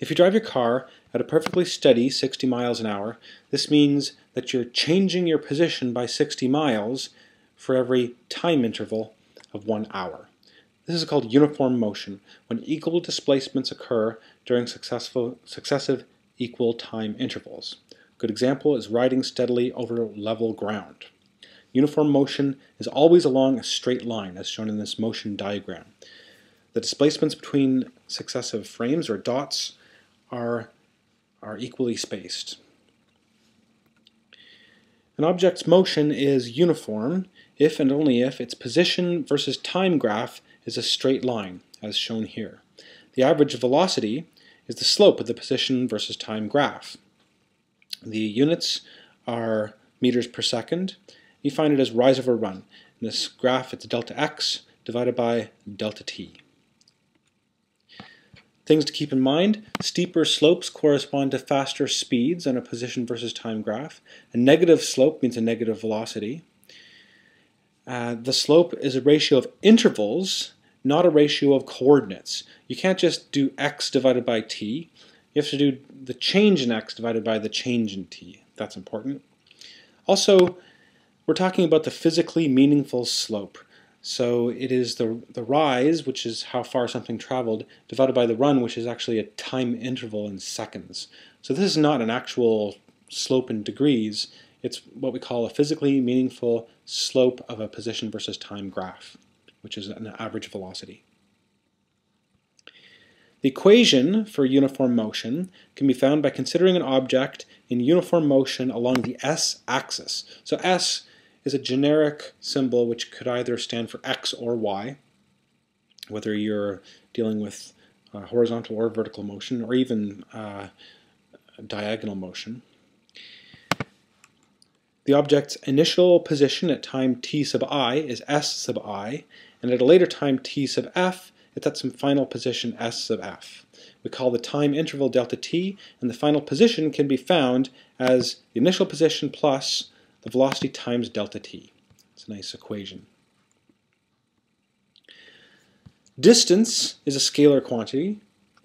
If you drive your car at a perfectly steady 60 miles an hour, this means that you're changing your position by 60 miles for every time interval of one hour. This is called uniform motion, when equal displacements occur during successive equal time intervals. A good example is riding steadily over level ground. Uniform motion is always along a straight line, as shown in this motion diagram. The displacements between successive frames, or dots, are, are equally spaced. An object's motion is uniform if and only if its position versus time graph is a straight line, as shown here. The average velocity is the slope of the position versus time graph. The units are meters per second. You find it as rise over run. In this graph, it's delta x divided by delta t. Things to keep in mind, steeper slopes correspond to faster speeds on a position versus time graph. A negative slope means a negative velocity. Uh, the slope is a ratio of intervals, not a ratio of coordinates. You can't just do x divided by t. You have to do the change in x divided by the change in t. That's important. Also, we're talking about the physically meaningful slope. So it is the, the rise, which is how far something traveled, divided by the run, which is actually a time interval in seconds. So this is not an actual slope in degrees. It's what we call a physically meaningful slope of a position versus time graph, which is an average velocity. The equation for uniform motion can be found by considering an object in uniform motion along the s-axis. So s is a generic symbol which could either stand for X or Y, whether you're dealing with uh, horizontal or vertical motion, or even uh, diagonal motion. The object's initial position at time t sub i is s sub i, and at a later time t sub f, it's at some final position s sub f. We call the time interval delta t, and the final position can be found as the initial position plus the velocity times delta t. It's a nice equation. Distance is a scalar quantity,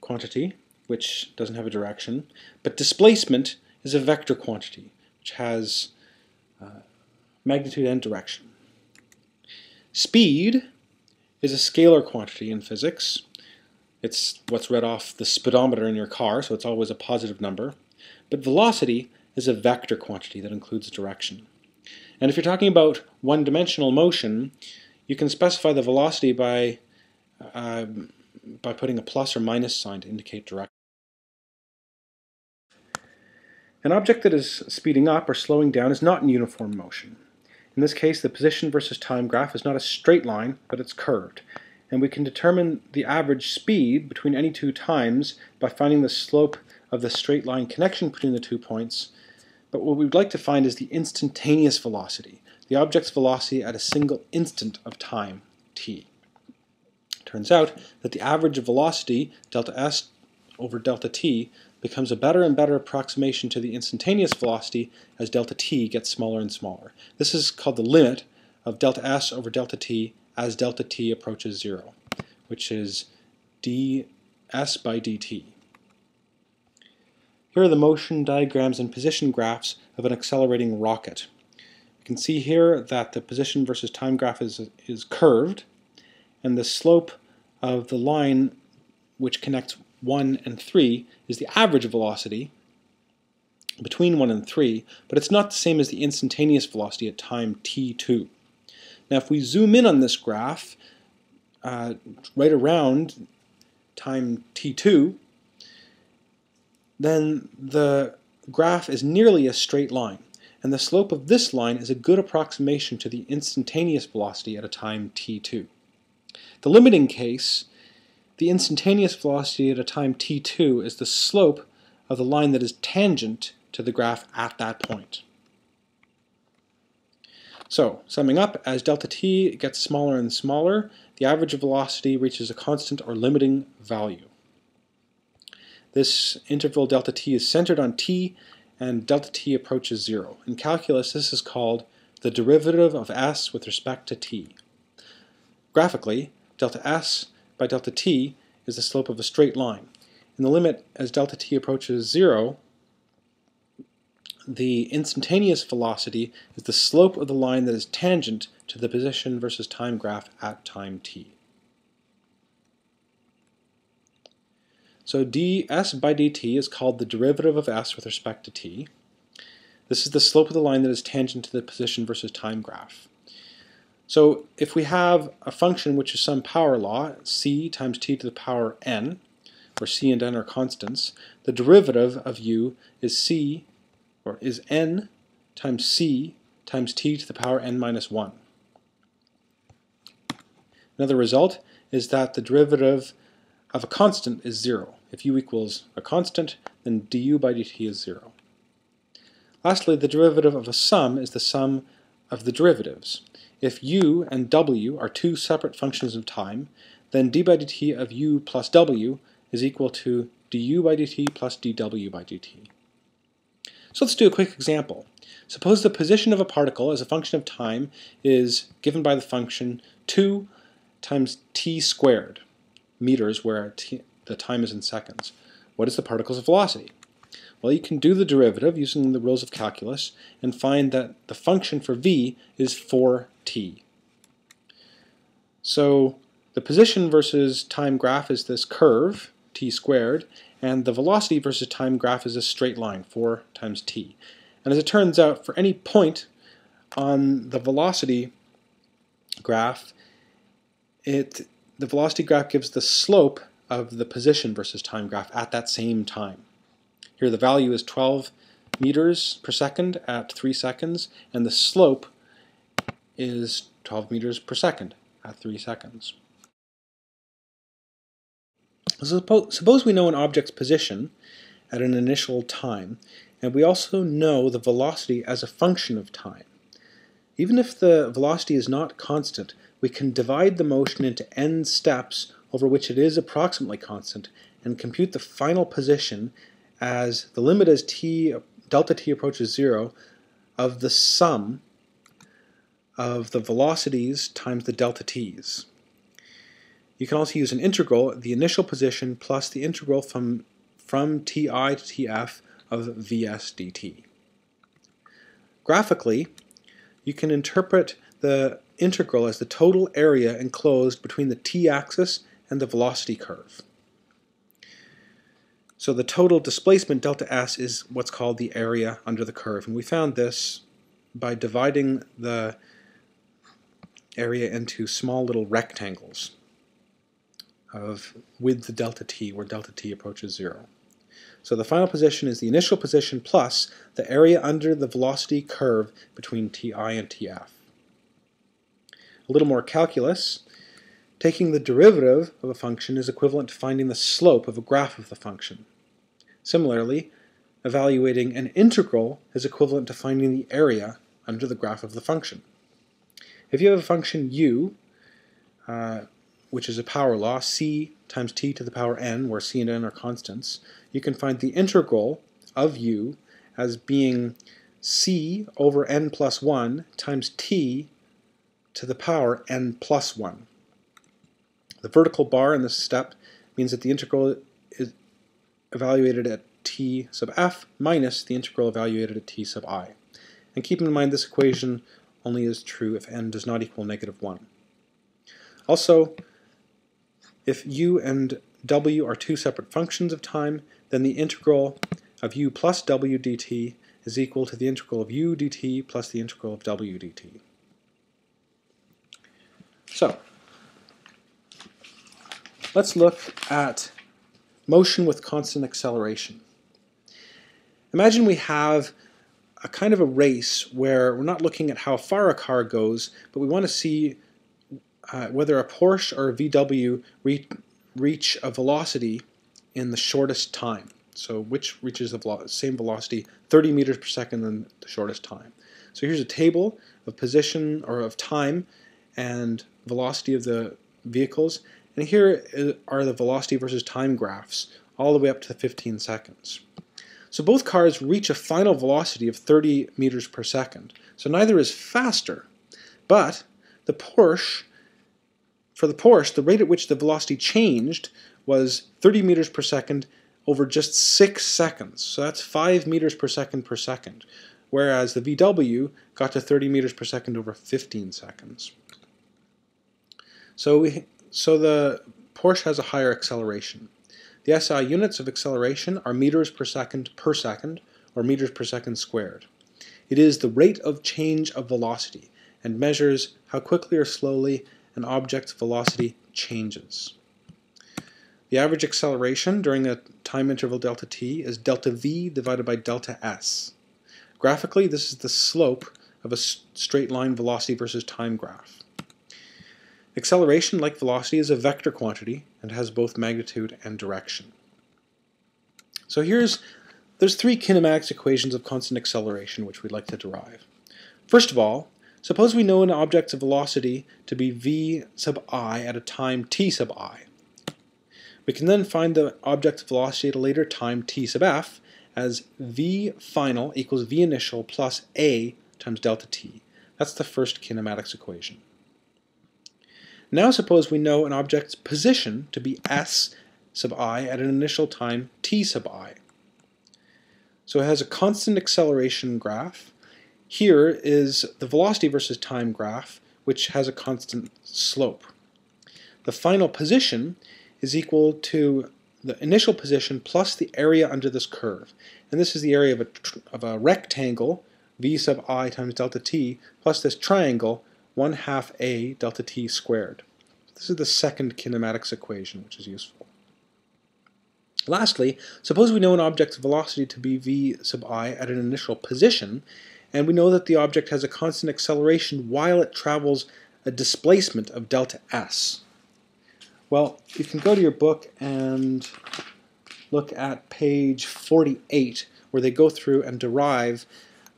quantity which doesn't have a direction, but displacement is a vector quantity, which has uh, magnitude and direction. Speed is a scalar quantity in physics. It's what's read off the speedometer in your car, so it's always a positive number. But velocity is a vector quantity that includes direction. And if you're talking about one-dimensional motion, you can specify the velocity by, uh, by putting a plus or minus sign to indicate direction. An object that is speeding up or slowing down is not in uniform motion. In this case, the position versus time graph is not a straight line, but it's curved. And we can determine the average speed between any two times by finding the slope of the straight line connection between the two points but what we'd like to find is the instantaneous velocity, the object's velocity at a single instant of time, t. Turns out that the average velocity, delta s over delta t, becomes a better and better approximation to the instantaneous velocity as delta t gets smaller and smaller. This is called the limit of delta s over delta t as delta t approaches zero, which is ds by dt. Here are the motion diagrams and position graphs of an accelerating rocket. You can see here that the position versus time graph is, is curved, and the slope of the line which connects 1 and 3 is the average velocity between 1 and 3, but it's not the same as the instantaneous velocity at time t2. Now if we zoom in on this graph, uh, right around time t2, then the graph is nearly a straight line, and the slope of this line is a good approximation to the instantaneous velocity at a time t2. The limiting case, the instantaneous velocity at a time t2 is the slope of the line that is tangent to the graph at that point. So, summing up, as delta t gets smaller and smaller, the average velocity reaches a constant or limiting value. This interval delta t is centered on t and delta t approaches zero. In calculus, this is called the derivative of s with respect to t. Graphically, delta s by delta t is the slope of a straight line. in the limit as delta t approaches zero, the instantaneous velocity is the slope of the line that is tangent to the position versus time graph at time t. So ds by dt is called the derivative of s with respect to t. This is the slope of the line that is tangent to the position versus time graph. So if we have a function which is some power law, c times t to the power n, where c and n are constants, the derivative of u is c, or is n times c times t to the power n minus 1. Another result is that the derivative of a constant is 0. If u equals a constant, then du by dt is 0. Lastly, the derivative of a sum is the sum of the derivatives. If u and w are two separate functions of time, then d by dt of u plus w is equal to du by dt plus dw by dt. So let's do a quick example. Suppose the position of a particle as a function of time is given by the function 2 times t squared, meters where t, the time is in seconds. What is the particle's velocity? Well, you can do the derivative using the rules of calculus and find that the function for v is 4t. So the position versus time graph is this curve, t squared, and the velocity versus time graph is a straight line, 4 times t. And as it turns out, for any point on the velocity graph, it the velocity graph gives the slope of the position versus time graph at that same time. Here the value is 12 meters per second at 3 seconds, and the slope is 12 meters per second at 3 seconds. Suppose we know an object's position at an initial time, and we also know the velocity as a function of time. Even if the velocity is not constant, we can divide the motion into n steps over which it is approximately constant and compute the final position as the limit as t delta t approaches zero of the sum of the velocities times the delta t's. You can also use an integral, the initial position plus the integral from, from ti to tf of vs dt. Graphically, you can interpret the integral as the total area enclosed between the t-axis and the velocity curve. So the total displacement, delta S, is what's called the area under the curve. And we found this by dividing the area into small little rectangles of width delta t, where delta t approaches zero. So the final position is the initial position plus the area under the velocity curve between ti and tf. A little more calculus. Taking the derivative of a function is equivalent to finding the slope of a graph of the function. Similarly, evaluating an integral is equivalent to finding the area under the graph of the function. If you have a function u, uh, which is a power law, c times t to the power n, where c and n are constants, you can find the integral of u as being c over n plus 1 times t to the power n plus 1. The vertical bar in this step means that the integral is evaluated at t sub f minus the integral evaluated at t sub i. And keep in mind this equation only is true if n does not equal negative 1. Also, if u and w are two separate functions of time, then the integral of u plus w dt is equal to the integral of u dt plus the integral of w dt. So, let's look at motion with constant acceleration. Imagine we have a kind of a race where we're not looking at how far a car goes, but we want to see uh, whether a Porsche or a VW re reach a velocity in the shortest time. So which reaches the velo same velocity, 30 meters per second in the shortest time. So here's a table of position or of time and velocity of the vehicles. And here are the velocity versus time graphs all the way up to 15 seconds. So both cars reach a final velocity of 30 meters per second. So neither is faster, but the Porsche, for the Porsche, the rate at which the velocity changed was 30 meters per second over just 6 seconds. So that's 5 meters per second per second. Whereas the VW got to 30 meters per second over 15 seconds. So, we, so the Porsche has a higher acceleration. The SI units of acceleration are meters per second per second, or meters per second squared. It is the rate of change of velocity and measures how quickly or slowly an object's velocity changes. The average acceleration during a time interval delta t is delta v divided by delta s. Graphically, this is the slope of a straight line velocity versus time graph. Acceleration, like velocity, is a vector quantity and has both magnitude and direction. So here's there's three kinematics equations of constant acceleration which we'd like to derive. First of all, suppose we know an object's velocity to be v sub i at a time t sub i. We can then find the object's velocity at a later time t sub f as v final equals v initial plus a times delta t. That's the first kinematics equation. Now suppose we know an object's position to be s sub i at an initial time t sub i. So it has a constant acceleration graph. Here is the velocity versus time graph, which has a constant slope. The final position is equal to the initial position plus the area under this curve. And this is the area of a, of a rectangle, v sub i times delta t, plus this triangle, 1 half a delta t squared. This is the second kinematics equation, which is useful. Lastly, suppose we know an object's velocity to be v sub i at an initial position, and we know that the object has a constant acceleration while it travels a displacement of delta s. Well, you can go to your book and look at page 48, where they go through and derive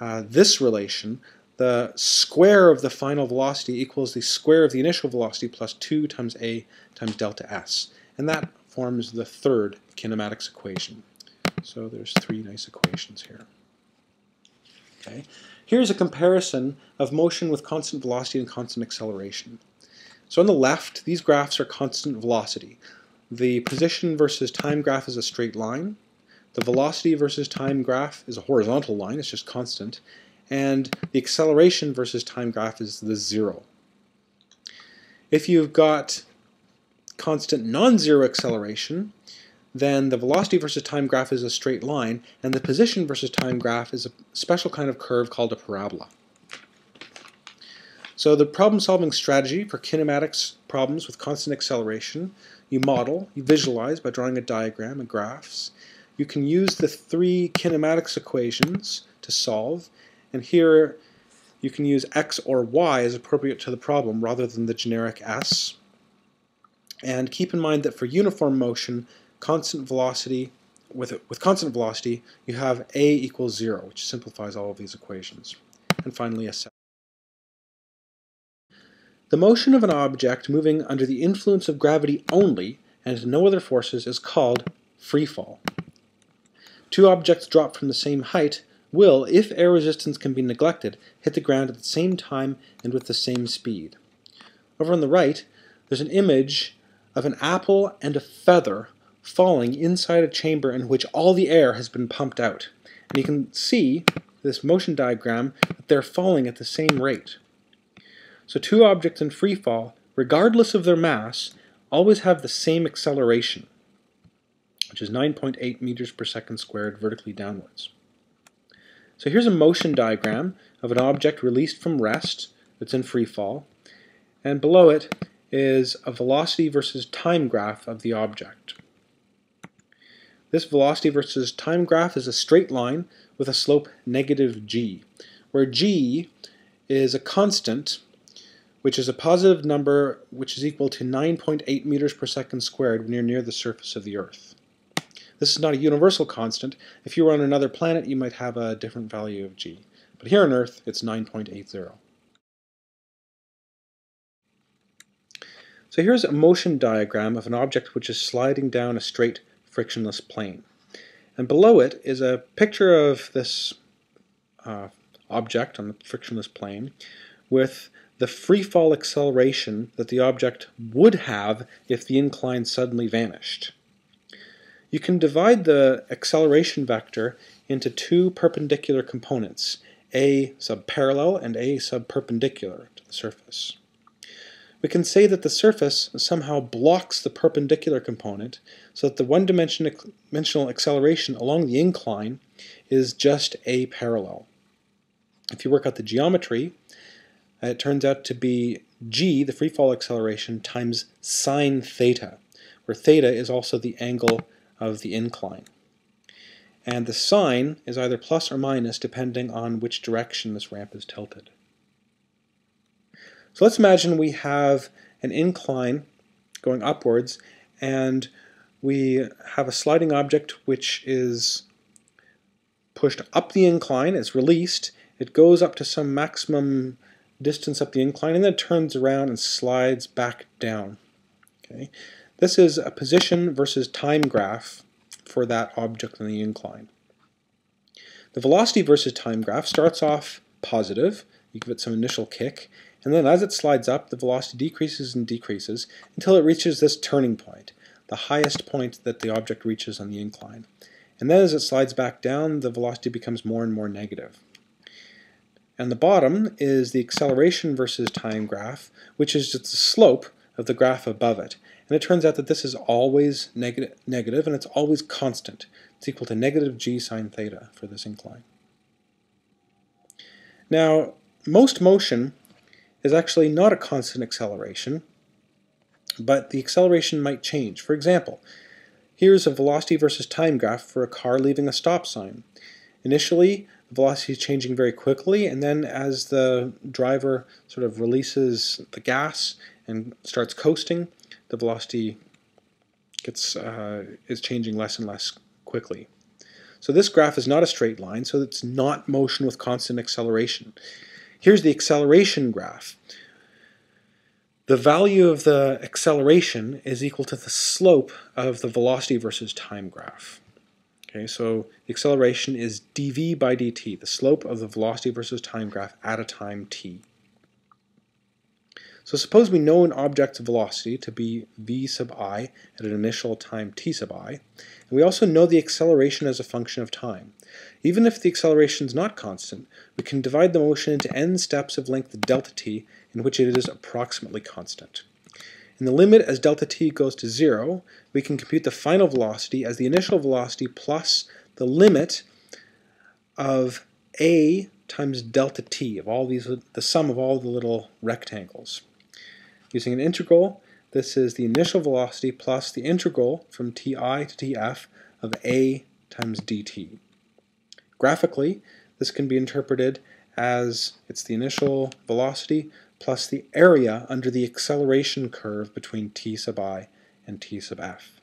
uh, this relation. The square of the final velocity equals the square of the initial velocity plus 2 times a times delta s. And that forms the third kinematics equation. So there's three nice equations here. Okay. Here's a comparison of motion with constant velocity and constant acceleration. So on the left, these graphs are constant velocity. The position versus time graph is a straight line. The velocity versus time graph is a horizontal line, it's just constant. And the acceleration versus time graph is the zero. If you've got constant non-zero acceleration, then the velocity versus time graph is a straight line, and the position versus time graph is a special kind of curve called a parabola. So the problem-solving strategy for kinematics problems with constant acceleration, you model, you visualize by drawing a diagram and graphs. You can use the three kinematics equations to solve, and here you can use x or y as appropriate to the problem rather than the generic s. And keep in mind that for uniform motion, constant velocity with, with constant velocity, you have a equals 0, which simplifies all of these equations. And finally, a set. The motion of an object moving under the influence of gravity only and no other forces is called free fall. Two objects dropped from the same height will, if air resistance can be neglected, hit the ground at the same time and with the same speed. Over on the right, there's an image of an apple and a feather falling inside a chamber in which all the air has been pumped out. And you can see this motion diagram that they're falling at the same rate. So two objects in free fall, regardless of their mass, always have the same acceleration, which is 9.8 meters per second squared vertically downwards. So here's a motion diagram of an object released from rest that's in free fall, and below it is a velocity versus time graph of the object. This velocity versus time graph is a straight line with a slope negative g, where g is a constant which is a positive number which is equal to 9.8 meters per second squared when you're near the surface of the Earth. This is not a universal constant. If you were on another planet, you might have a different value of g. But here on Earth, it's 9.80. So here's a motion diagram of an object which is sliding down a straight frictionless plane. And below it is a picture of this uh, object on the frictionless plane with the free fall acceleration that the object would have if the incline suddenly vanished. You can divide the acceleration vector into two perpendicular components, a subparallel and a subperpendicular to the surface. We can say that the surface somehow blocks the perpendicular component so that the one-dimensional acceleration along the incline is just a parallel. If you work out the geometry, uh, it turns out to be g, the free fall acceleration, times sine theta, where theta is also the angle of the incline. And the sign is either plus or minus depending on which direction this ramp is tilted. So let's imagine we have an incline going upwards and we have a sliding object which is pushed up the incline, it's released, it goes up to some maximum distance up the incline and then turns around and slides back down. Okay, This is a position versus time graph for that object on the incline. The velocity versus time graph starts off positive, you give it some initial kick, and then as it slides up, the velocity decreases and decreases until it reaches this turning point, the highest point that the object reaches on the incline. And then as it slides back down, the velocity becomes more and more negative. And the bottom is the acceleration versus time graph, which is just the slope of the graph above it. And it turns out that this is always neg negative and it's always constant. It's equal to negative g sine theta for this incline. Now, most motion is actually not a constant acceleration, but the acceleration might change. For example, here's a velocity versus time graph for a car leaving a stop sign. Initially, the velocity is changing very quickly, and then as the driver sort of releases the gas and starts coasting, the velocity gets uh, is changing less and less quickly. So this graph is not a straight line, so it's not motion with constant acceleration. Here's the acceleration graph. The value of the acceleration is equal to the slope of the velocity versus time graph. Okay, so the acceleration is dv by dt, the slope of the velocity versus time graph at a time t. So suppose we know an object's velocity to be v sub i at an initial time t sub i, and we also know the acceleration as a function of time. Even if the acceleration is not constant, we can divide the motion into n steps of length delta t in which it is approximately constant. In the limit as delta t goes to 0, we can compute the final velocity as the initial velocity plus the limit of a times delta t, of all these, the sum of all the little rectangles. Using an integral, this is the initial velocity plus the integral from ti to tf of a times dt. Graphically, this can be interpreted as it's the initial velocity plus the area under the acceleration curve between t sub i and t sub f.